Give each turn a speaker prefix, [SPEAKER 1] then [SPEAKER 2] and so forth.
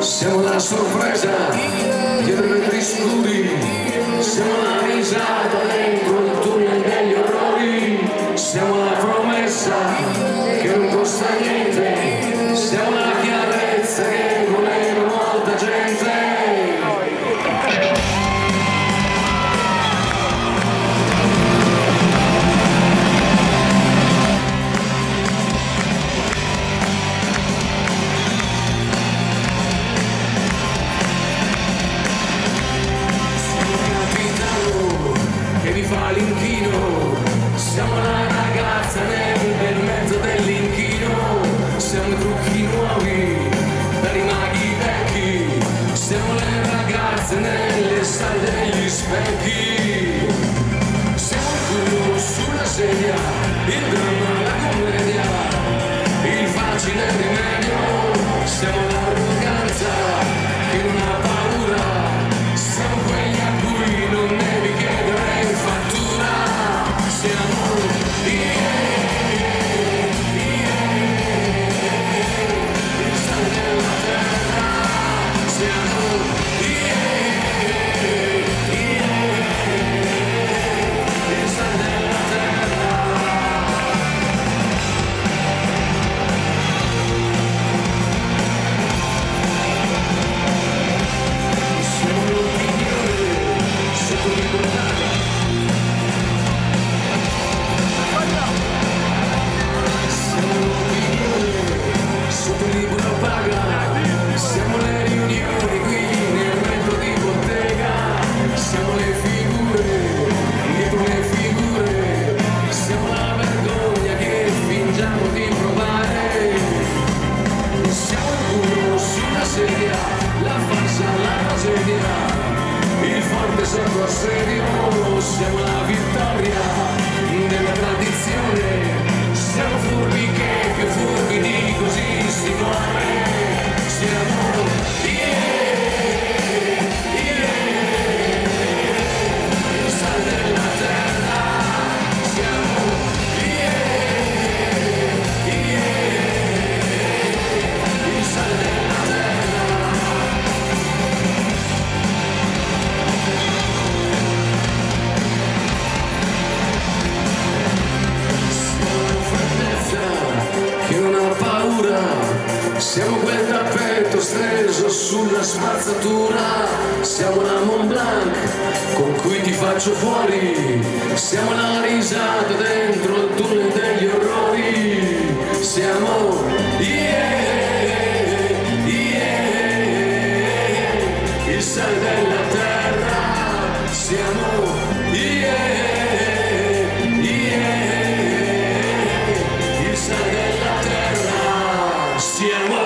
[SPEAKER 1] Siamo la sorpresa dietro i vetri scuri, siamo la risata dentro il tunnel degli orrori, siamo la promessa Θέλεις να λέγεις παιδί Σε ακούσουν ασένια, ήταν perdimos en la vida. Siamo quel tappeto steso sulla spazzatura. Siamo la Mont Blanc con cui ti faccio fuori. Siamo la risata dentro il tunnel degli orrori. Siamo yeah, yeah, il sale della terra. Siamo yeah. Yeah.